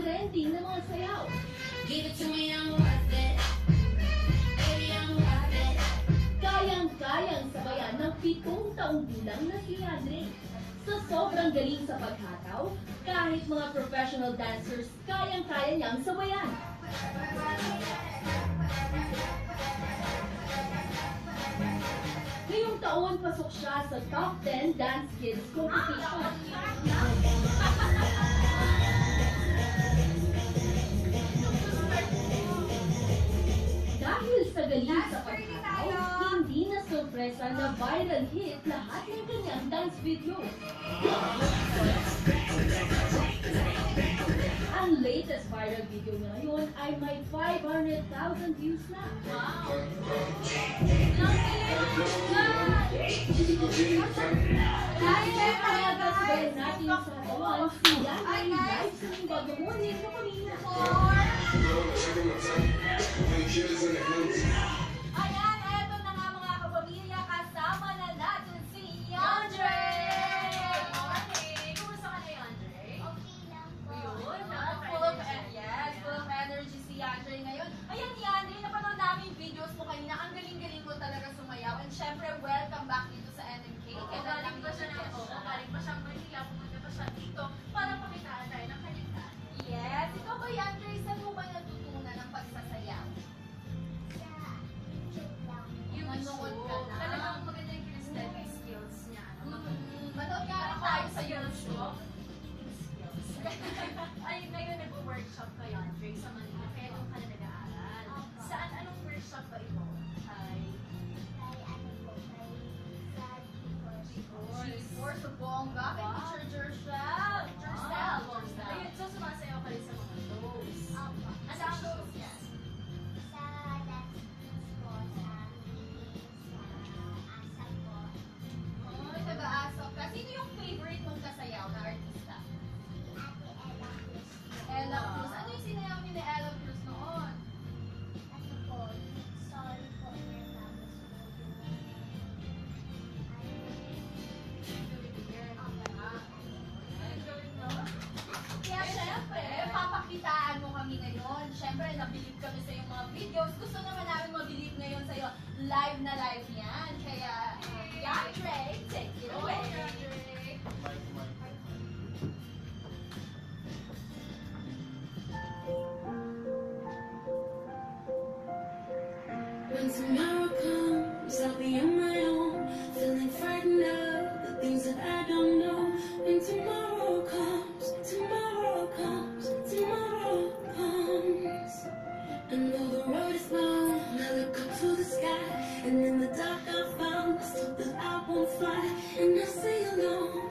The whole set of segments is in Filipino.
Trending na mga sayaw. Give it to me, I'm worth it. Kayang-kayang sabayan ng pitong taong gulang na si. Sa sobrang galing sa paghataw, kahit mga professional dancers, kayang-kaya niyang sabayan. Ngayong taon, pasok siya sa Top 10 Dance Kids Competition. Dahil sa galing sa paghataw, hindi na sorpresa na viral hit lahat ng kanyang dance videos. Latest viral video niya ngayon ay may 500,000 views na. Dahil kaya sabayan natin sa si Yan live sa mga bagamunin na pamilya. Ayan, ngayon nag-workshop ka yan, Dre, sa Manila. Kaya doon ka na nag-aaral. Saan? Anong workshop ba Syempre, nabilib kami sa iyong mga videos. Gusto naman namin mabilib ngayon sa iyo. Live na live and I say alone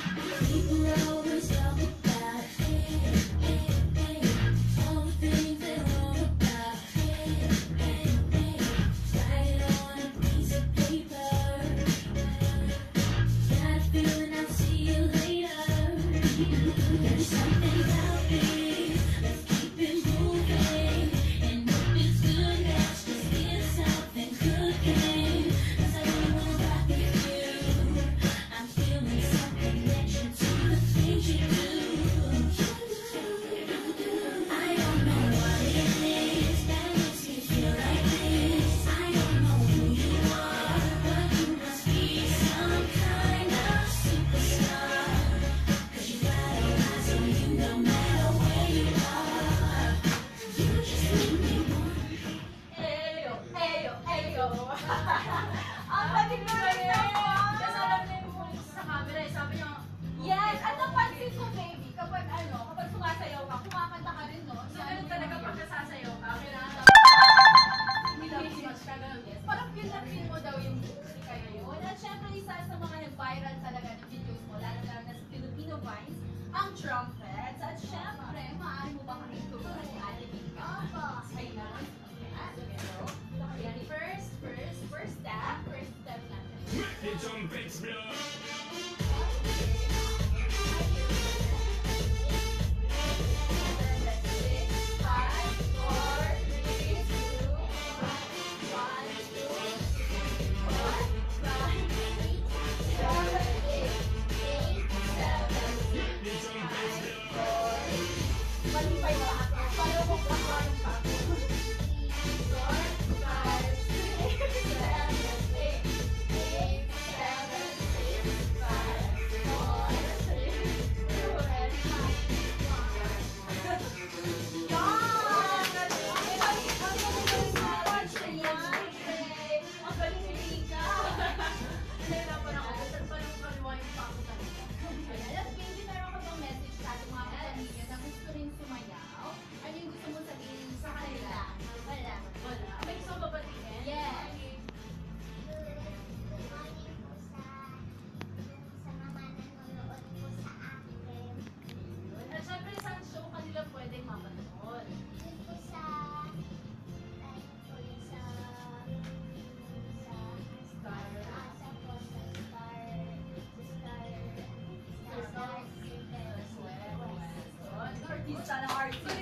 Right.